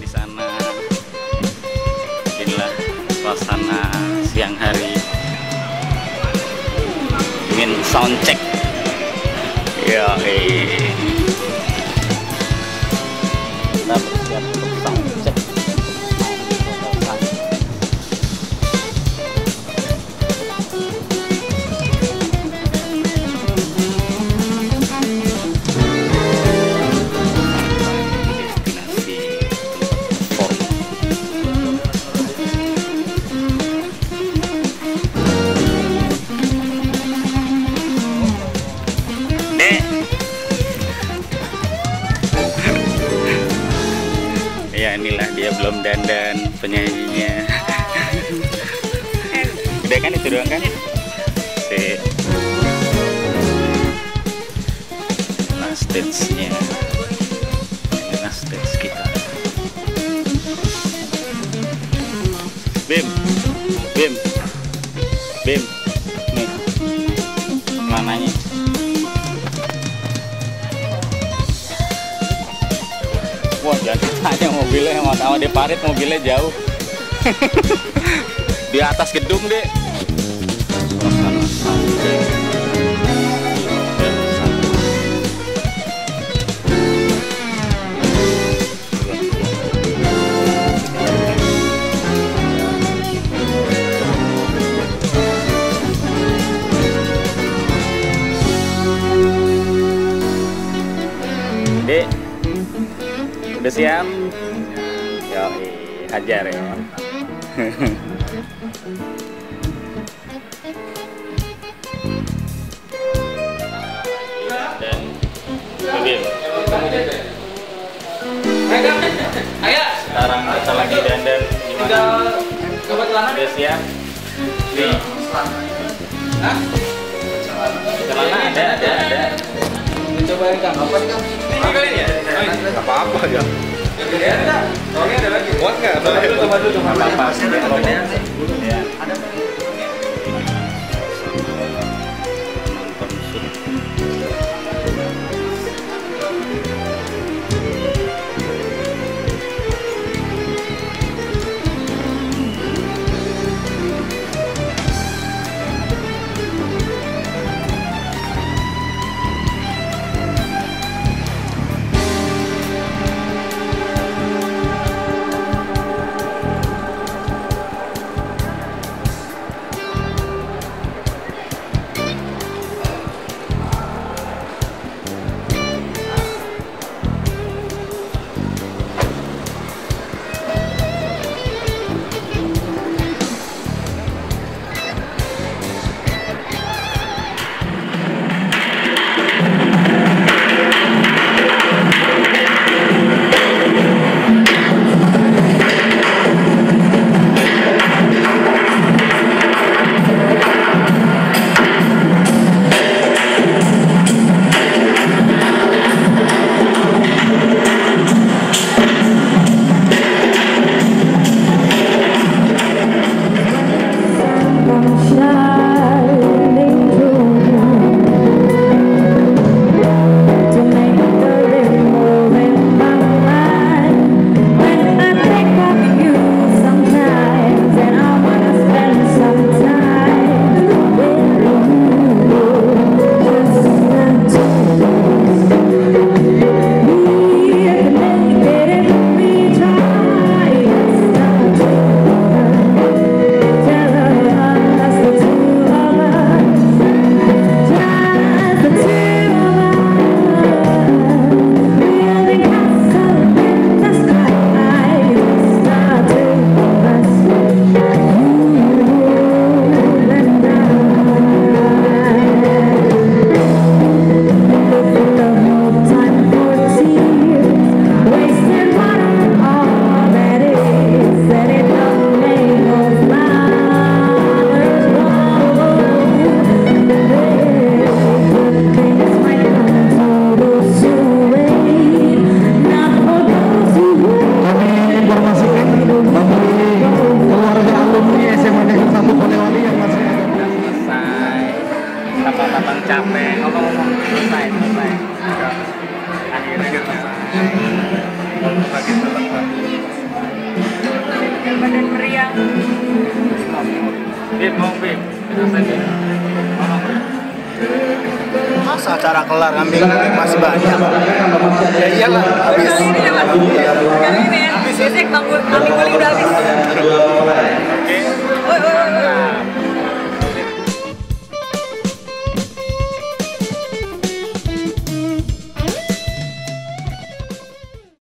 di sana. Inilah suasana siang hari. Ingin sound check. Ya, eh. Belum dandan penyanyinya. Udah kan itu doang kan? Si nah stage-nya inilah stage kita. Bim Wah jangan ditanya mobilnya sama sama di parit mobilnya jauh. Di atas gedung deh. Dek, udah siap? Yo, hajar ya. Dan Ayo, sekarang kita lagi dandan gimana? coba. Udah siap? Nih, Hah? celana ada, ada, ada. Cobain kang, apa nih kang? Ini kalian ya? Apa ya? Ya, ada. Soalnya ada lagi. muat nggak? Coba dulu, coba dulu, coba Apa-apa, capek. Ngomong-ngomong selesai selesai. Akhirnya selesai. Badan meriang masa acara kelar ngambil masih banyak? Ya iyalah habis. Ini ini ya. habis ya? habis.